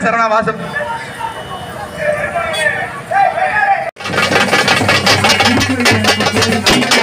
சரணா வாசம் Tiruchendur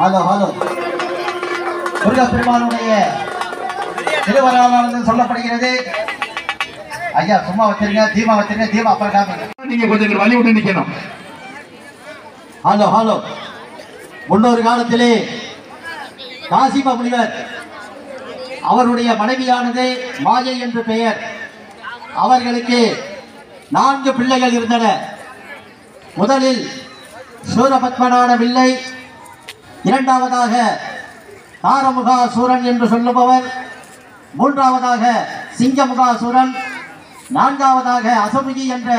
Hello hello. Muruga பெருமானுடைய திருவராளானது சொல்லப்படுகிறது. ஐயா சும்மா வச்சிருங்க தீமா வச்சிருங்க தீமா அப்புறம் காமிங்க. நீங்க கொஞ்சம் வழி விட்டு நிக்கணும். Hello hello. முன்னொரு காலத்திலே காசிம முனிவர் அவருடைய மனைவியானது மாயை என்று பெயர். அவர்களுக்கு நான்கு பிள்ளைகள் இருந்தன. முதலில் சூரபத்மனான பிள்ளை இரண்டாவதாக தாரமுகாசூரன் என்று சொல்லுபவர் மூன்றாவதாக சிங்கமுகாசூரன் நான்காவதாக அசமுகி என்ற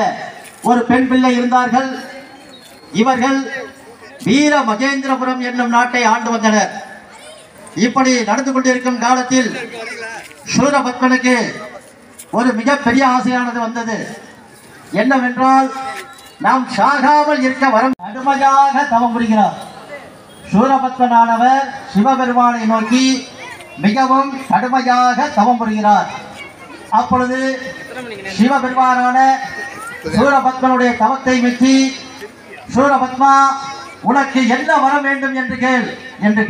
ஒரு பெண் பிள்ளை இருந்தார்கள். இவர்கள் வீர மகேந்திரபுரம் என்னும் நாட்டை ஆண்டு வந்தனர். இப்படி நடந்து கொண்டிருக்கும் காலத்தில் சூரபத்மனுக்கு ஒரு மிகப்பெரிய ஆசையானது வந்தது. என்னவென்றால் நாம் சாகாமல் இருக்க வரம் கடுமையாக தவம் புரிகிறார். சூரபத்மனானவர் சிவபெருமானை நோக்கி மிகவும் கடுமையாக தவம் புரிகிறார். அப்பொழுது சிவபெருமானான சூரபத்மனுடைய தவத்தை மெச்சி சூரபத்மா உனக்கு என்ன வர வேண்டும்? என்று கேள் என்று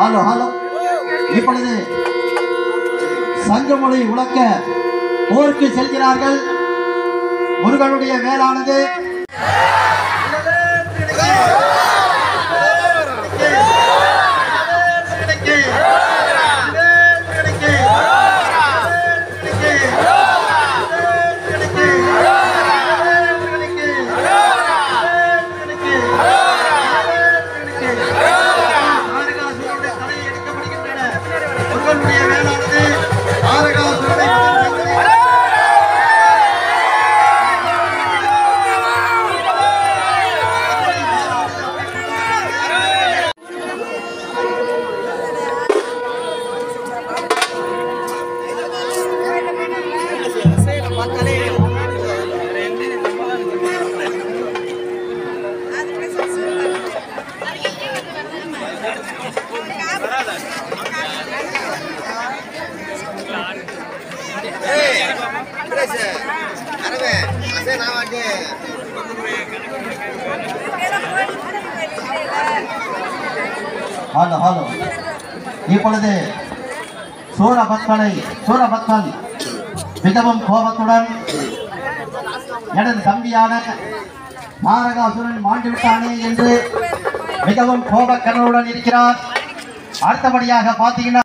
ஹலோ ஹலோ இப்பொழுது சங்கமொழி உழக்க போருக்கு செல்கிறார்கள். முருகனுடைய வேளானது ஹலோ ஹாலோ. இப்பொழுது சூரபத்மனை சூரபத்மன் மிகவும் கோபத்துடன் எனது தம்பியான தாரகாசுரன் மாண்டுவிட்டானே என்று மிகவும் கோபக்கனவுடன் இருக்கிறார். அடுத்தபடியாக பார்த்தீங்கன்னா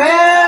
Amen.